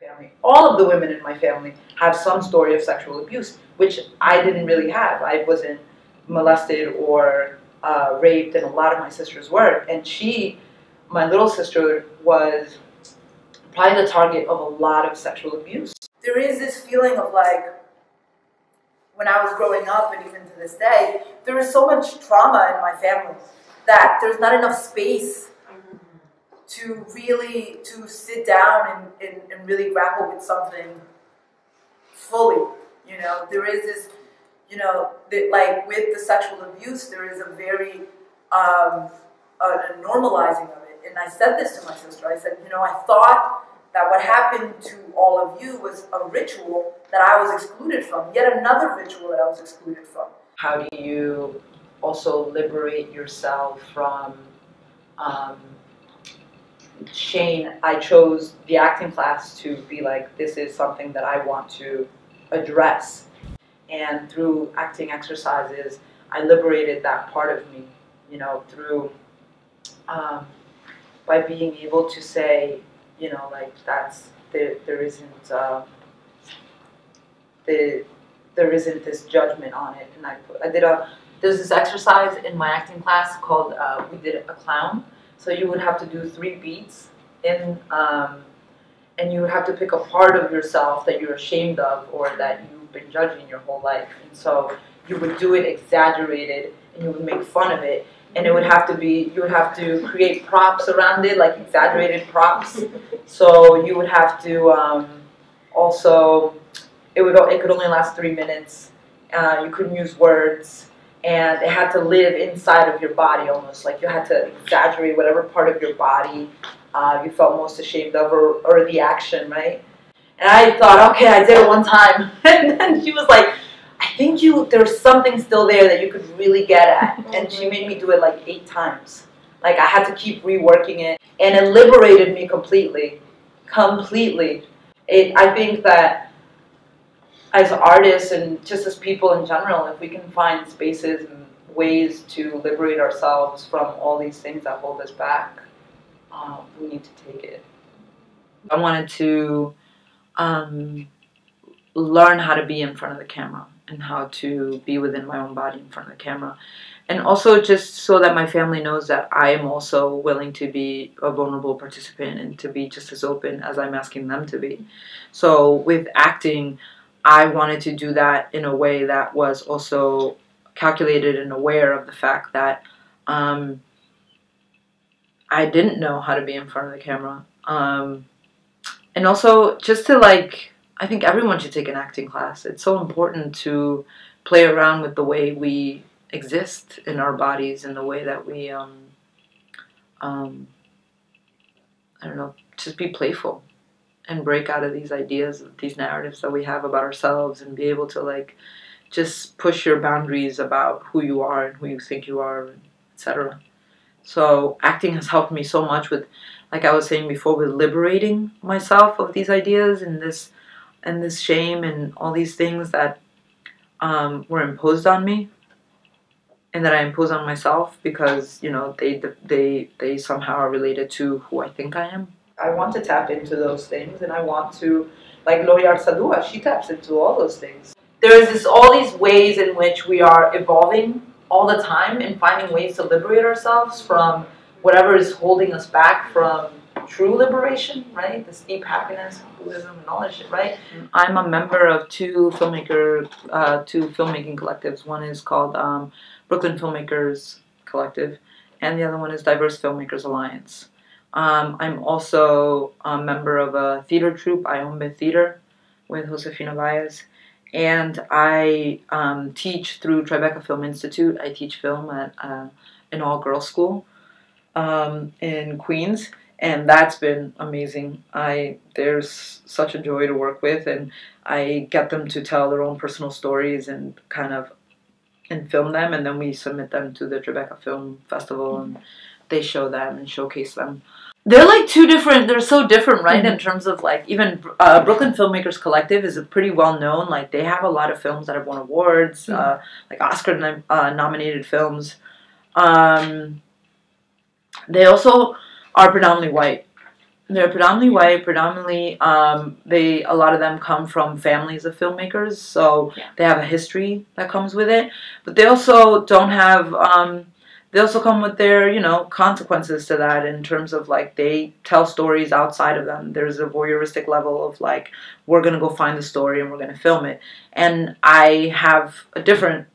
family. All of the women in my family have some story of sexual abuse, which I didn't really have. I wasn't molested or uh, raped, and a lot of my sisters were. And she, my little sister, was probably the target of a lot of sexual abuse. There is this feeling of like, when I was growing up, and even to this day, there is so much trauma in my family that there's not enough space to really to sit down and, and, and really grapple with something fully. You know, there is this, you know, like with the sexual abuse, there is a very um, a, a normalizing of it. And I said this to my sister. I said, you know, I thought that what happened to all of you was a ritual that I was excluded from, yet another ritual that I was excluded from. How do you also liberate yourself from um, Shane, I chose the acting class to be like, this is something that I want to address. And through acting exercises, I liberated that part of me, you know, through, um, by being able to say, you know, like that's, there, there isn't, uh, the, there isn't this judgment on it. And I, I did a, there's this exercise in my acting class called, uh, we did a clown. So you would have to do three beats in, um, and you would have to pick a part of yourself that you're ashamed of or that you've been judging your whole life. And so you would do it exaggerated and you would make fun of it. And it would have to be, you would have to create props around it, like exaggerated props. So you would have to um, also, it would it could only last three minutes. Uh, you couldn't use words and it had to live inside of your body almost like you had to exaggerate whatever part of your body uh, you felt most ashamed of or, or the action right? And i thought okay i did it one time. And then she was like i think you there's something still there that you could really get at. And she made me do it like eight times. Like i had to keep reworking it and it liberated me completely completely. It, i think that as artists and just as people in general, if we can find spaces and ways to liberate ourselves from all these things that hold us back, uh, we need to take it. I wanted to um, learn how to be in front of the camera and how to be within my own body in front of the camera. And also just so that my family knows that I am also willing to be a vulnerable participant and to be just as open as I'm asking them to be. So with acting, I wanted to do that in a way that was also calculated and aware of the fact that um, I didn't know how to be in front of the camera. Um, and also just to like, I think everyone should take an acting class. It's so important to play around with the way we exist in our bodies and the way that we, um, um, I don't know, just be playful and break out of these ideas, these narratives that we have about ourselves, and be able to like just push your boundaries about who you are and who you think you are, etc. So acting has helped me so much with, like I was saying before, with liberating myself of these ideas and this and this shame and all these things that um, were imposed on me and that I impose on myself because you know they they they somehow are related to who I think I am. I want to tap into those things and I want to, like Lori Arsadua, she taps into all those things. There is this, all these ways in which we are evolving all the time and finding ways to liberate ourselves from whatever is holding us back from true liberation, right? This deep happiness, Buddhism, and all that shit, right? I'm a member of two filmmaker, uh, two filmmaking collectives. One is called um, Brooklyn Filmmakers Collective, and the other one is Diverse Filmmakers Alliance. Um, I'm also a member of a theater troupe, Ay Ombe Theater, with Josefina Baez. And I um, teach through Tribeca Film Institute. I teach film at uh, an all-girls school um, in Queens, and that's been amazing. I there's such a joy to work with, and I get them to tell their own personal stories and kind of and film them, and then we submit them to the Tribeca Film Festival, and they show them and showcase them they're like two different they're so different right mm-hmm. in terms of like even uh, brooklyn filmmakers collective is a pretty well known like they have a lot of films that have won awards mm-hmm. uh, like oscar uh, nominated films um, they also are predominantly white They're predominantly white. Predominantly, um, they a lot of them come from families of filmmakers, so Yeah. they have a history that comes with it. But they also don't have. Um, they also come with their, you know, consequences to that in terms of like they tell stories outside of them. There's a voyeuristic level of like we're gonna go find the story and we're gonna film it. And I have a different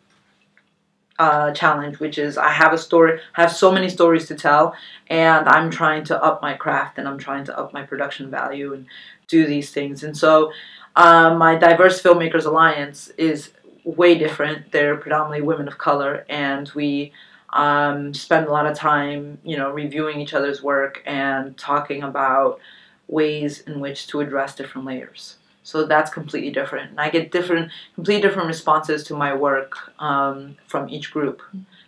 uh, challenge, which is I have a story, I have so many stories to tell, and I'm trying to up my craft and I'm trying to up my production value and do these things. And so, um, my Diverse Filmmakers Alliance is way different. They're predominantly women of color, and we um, spend a lot of time, you know, reviewing each other's work and talking about ways in which to address different layers. So that's completely different, and I get different, completely different responses to my work um, from each group.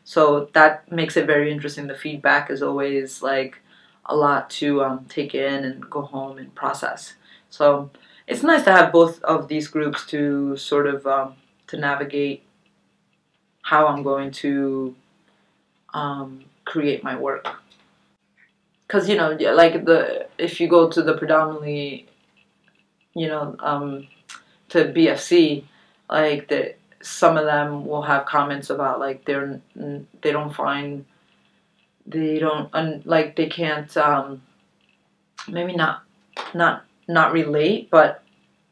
So that makes it very interesting. The feedback is always like a lot to um, take in and go home and process. So it's nice to have both of these groups to sort of um, to navigate how I'm going to um, create my work. Because you know, like the if you go to the predominantly, you know, um, to BFC, like the some of them will have comments about like they're they don't find they don't un, like they can't um, maybe not not not relate, but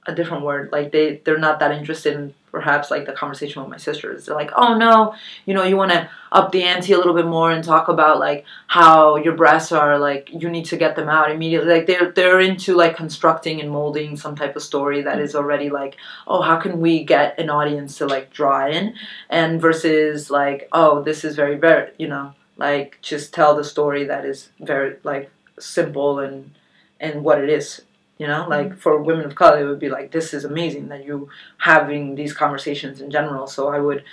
a different word. Like they they're not that interested in perhaps like the conversation with my sisters. They're like, oh no, you know, you want to up the ante a little bit more and talk about like how your breasts are like you need to get them out immediately. Like they're they're into like constructing and molding some type of story that is already like, oh, how can we get an audience to like draw in, and versus like, oh, this is very very you know like just tell the story that is very like simple and and what it is you know like mm-hmm. for women of color it would be like this is amazing that you having these conversations in general. So i would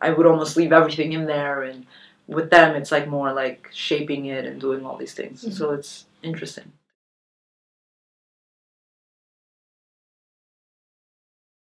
i would almost leave everything in there and with them it's like more like shaping it and doing all these things. Mm-hmm. So it's interesting